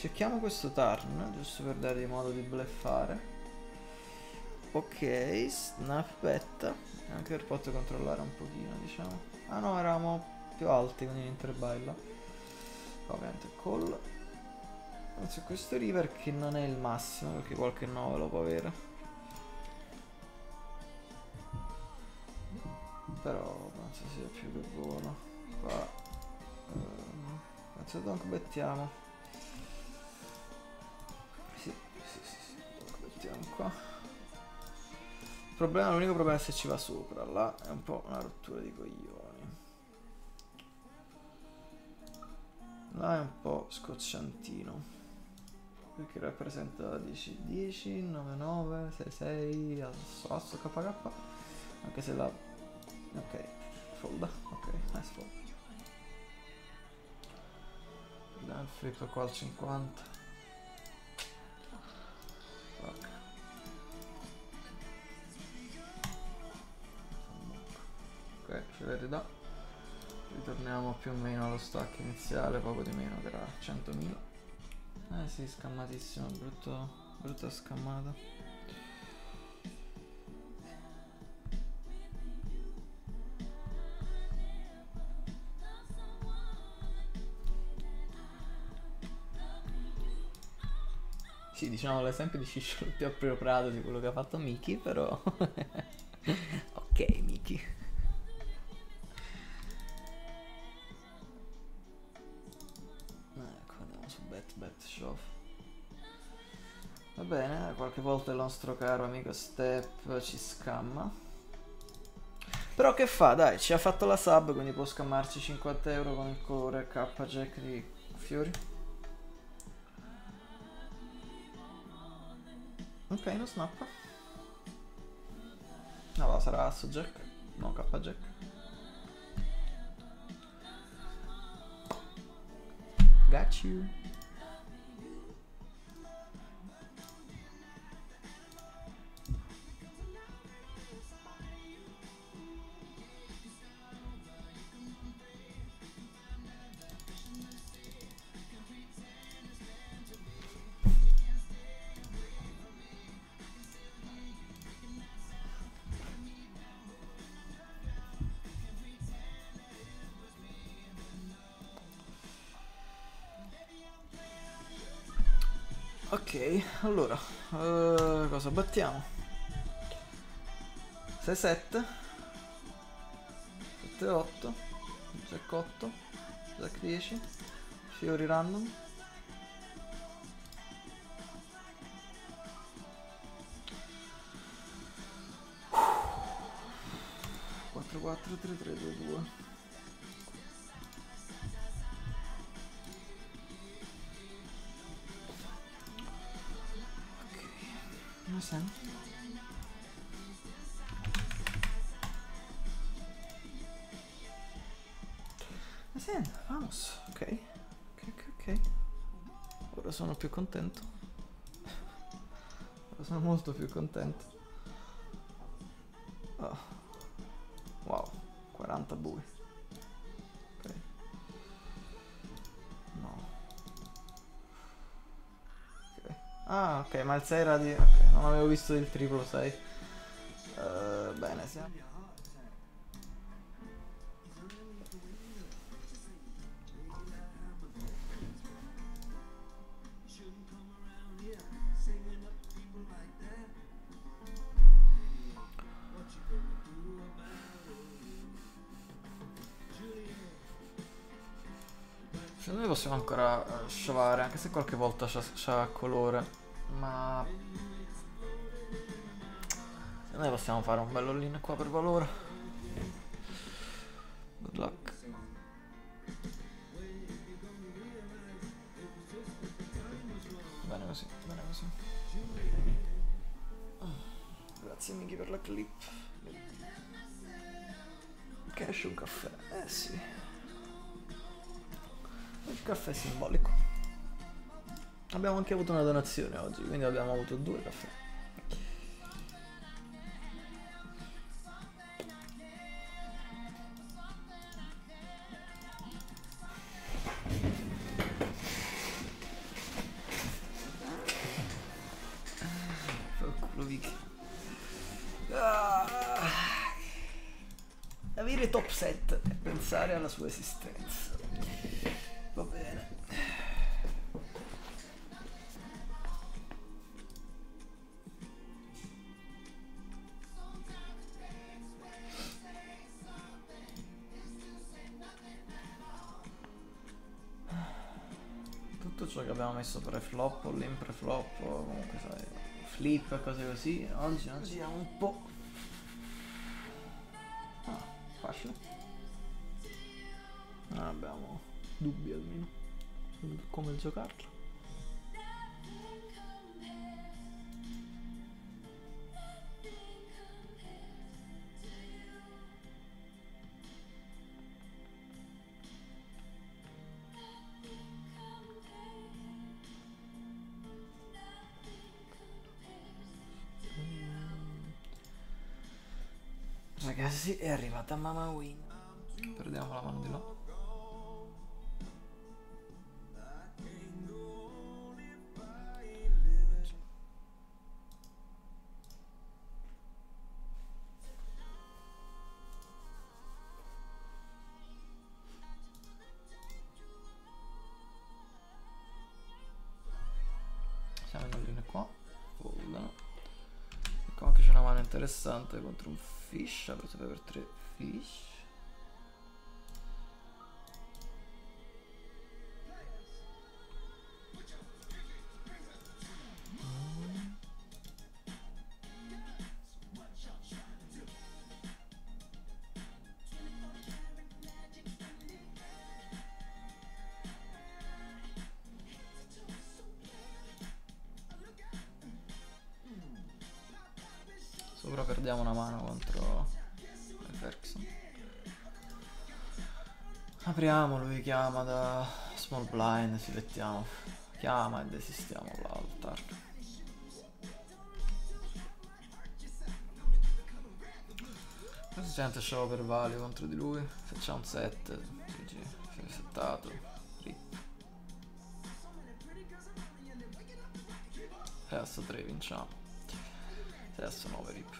Cerchiamo questo turn, giusto per dargli modo di bleffare. Ok, snap betta. Anche per poter controllare un pochino, diciamo. Ah no, eravamo più alti con l'Inter Baila. Ovviamente call. Anzi, questo river che non è il massimo, perché qualche 9 lo può avere. Però penso sia più che buono. Qua. Uh, penso donk bettiamo. Qua problema, l'unico problema è se ci va sopra, là è un po' una rottura di coglioni. Là è un po' scocciantino. Perché rappresenta 10, 10, 9, 9, 6, 6, asso, asso, KK. Anche se la... Ok, folda, ok, nice fold. Il flip qua al 50. Ce le ridà ritorniamo più o meno allo stack iniziale poco di meno che era 100.000 eh sì scammatissimo brutto, brutta scammata. Sì, diciamo l'esempio di Cicciolo più appropriato di quello che ha fatto Miki, però... ok, Miki. Va bene, qualche volta il nostro caro amico Step ci scamma. Però che fa? Dai, ci ha fatto la sub, quindi può scammarci 50 euro con il colore K Jack di Fiori. Ok, non snappa. No, sarà Asso Jack, no K Jack. Got you. Ok, allora, uh, cosa battiamo? 6 7 7 8 Jack 8 Jack 10 Fiori random Quattro, quattro, tre, tre, due, due. Sen. Sen, vamos. Ok. Ok, ok, ok. Ora sono più contento. Ora sono molto più contento. Oh. Wow, 40 bui. Ok, ma il 6 era di... Ok, non avevo visto il triplo 6. Uh, eh, bene, siamo... Secondo me possiamo ancora uh, sciovare, anche se qualche volta c'ha colore. Ma... Noi possiamo fare un bello lean qua per valore. anche avuto una donazione oggi, quindi abbiamo avuto due caffè. Ah. Avere top set e pensare alla sua esistenza. Ciò che abbiamo messo pre-flop l'impreflop comunque sai, flip e cose così, oggi andiamo un po' Ah, facile. Non abbiamo dubbi almeno come giocarlo. Ragazzi, è arrivata Mama Win. Perdiamo la mano di là. Siamo in linea qua. Una mano interessante contro un. Avrò per 3 fish. Sopra perdiamo una mano contro Ferguson. Apriamo, lui chiama da small blind, ci mettiamo. Chiama e desistiamo l'altar. Questo gente shove per value contro di lui. C'è un set, GG, si è settato. Rip. E adesso 3 vinciamo. Adesso 9 rip.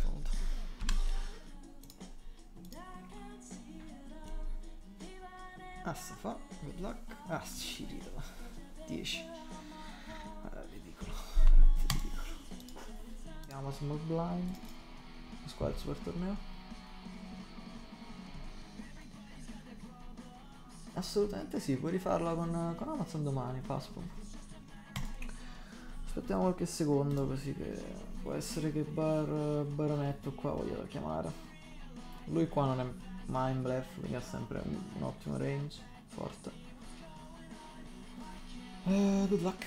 Fold. Ass fa, good luck. Ah, ci rido. 10. Ah, ridicolo. Ridicolo. Andiamo a small blind. Squad super torneo. Assolutamente sì, puoi rifarla con, con Amazon domani, Passport. Aspettiamo qualche secondo così che può essere che bar, baronetto qua voglia chiamare. Lui qua non è mai in bluff, quindi ha sempre un, un ottimo range, forte. Eh, good luck.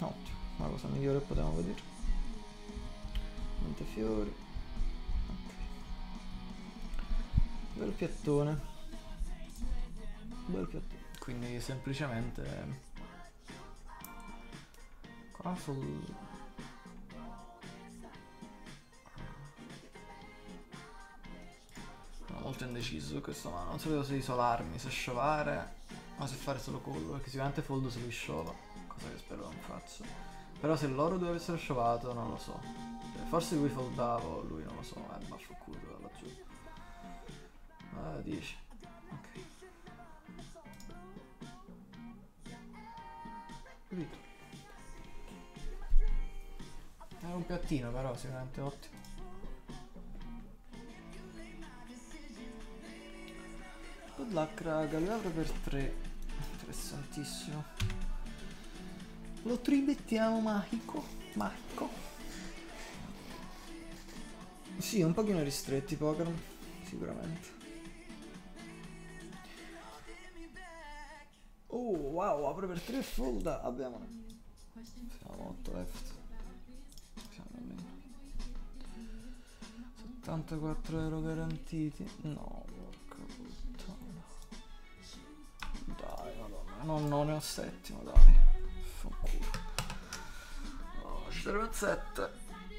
Ottimo, la cosa migliore che potevamo vedere. Montefiori. Ok. Bel piattone. Bel piattone. Quindi semplicemente qua sul Sono molto indeciso questo mano. Non sapevo se isolarmi, se sciovare o se fare solo collo, perché sicuramente foldo se lui sciova, cosa che spero non faccia. Però se loro due avessero sciovato non lo so. Cioè, Forse lui foldava o lui non lo so, eh, vaffanculo laggiù. Ah, 10. Capito. È un piattino però, sicuramente ottimo. Good luck raga, lui apre per 3. Interessantissimo. Lo trimettiamo magico. Magico. Sì, un pochino ristretti poker, sicuramente. Oh wow, apre per 3 folda. Abbiamo. Siamo 8 left. Siamo lì. 74 euro garantiti. No, porca puttana. Dai, madonna. No, non ne ho settimo, dai. Fanculo. No, ci serve un 7.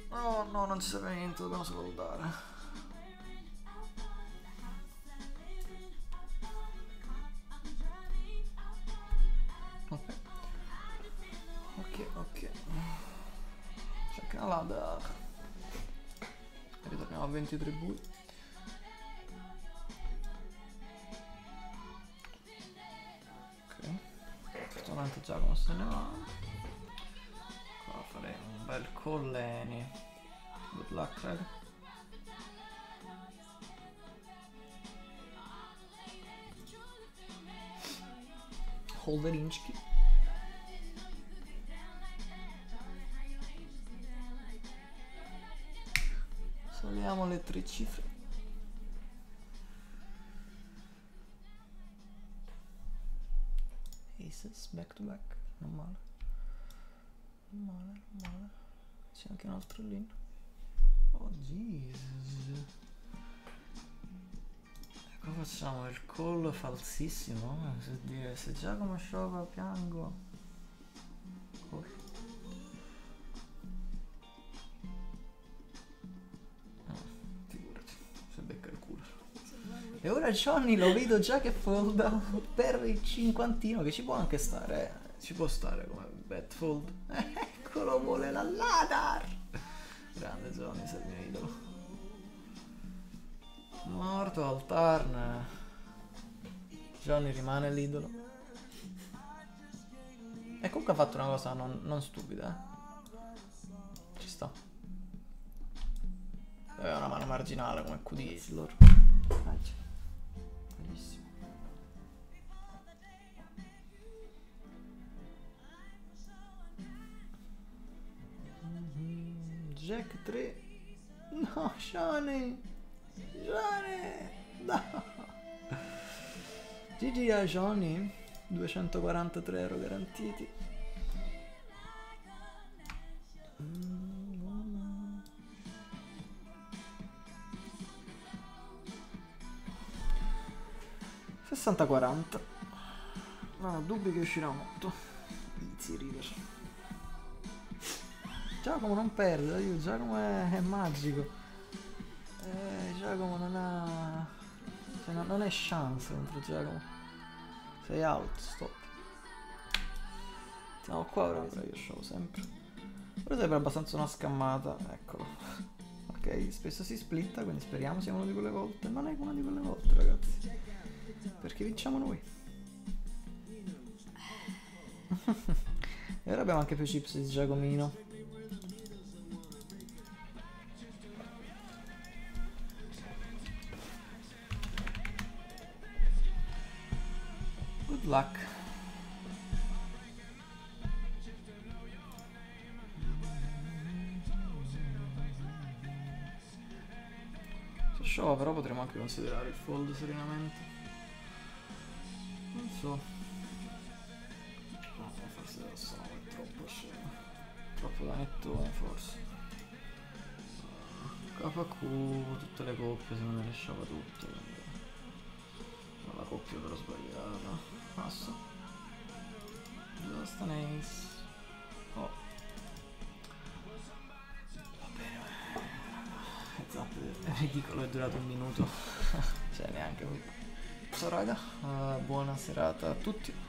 No, no, non ci serve niente, dobbiamo solo. Ritorniamo a 23 bui. Ok. Fortunatamente Giacomo se ne va. Qua faremo un bel colleni. Good luck, raga. Holderinski. Saliamo le tre cifre. Aces back to back, non male. Non male, non male. C'è anche un altro lin. Oh Jesus. Ecco facciamo il call falsissimo. Se, dire, se Giacomo sciova piango. E ora Johnny lo vedo già che folda per il cinquantino, che ci può anche stare, eh. Ci può stare come bet fold. Eccolo, vuole la ladar! Grande Johnny, sei il mio idolo. Morto al turn. Johnny rimane l'idolo. E comunque ha fatto una cosa non, non stupida, eh. Aveva una mano marginale come QD Islor. Ah, 3. No, Johnny. Johnny. No. GG a Johnny. 243 euro garantiti. Mm. 60-40 Non ho dubbi che uscirà molto Easy River Giacomo non perde, io Giacomo è, è magico. Eh, Giacomo non ha cioè, non, non è chance contro Giacomo. Sei out, stop. Siamo qua ora, però io show sempre. Ora sembra abbastanza una scammata Eccolo. Ok, spesso si splitta, quindi speriamo sia una di quelle volte. Non è una di quelle volte ragazzi. Perché vinciamo noi. e ora abbiamo anche più chips di Giacomino. Luck. Se show però potremmo anche considerare il fold serenamente. Non so. No, forse adesso no, è troppo scemo. Troppo da nettone forse. KQ, tutte le coppie se me ne lasciava tutte. Coppia però sbagliata. Passa. Just an ace. Oh. Va bene. Esatto, è ridicolo, è durato un minuto. cioè neanche. So raga, uh, buona serata a tutti.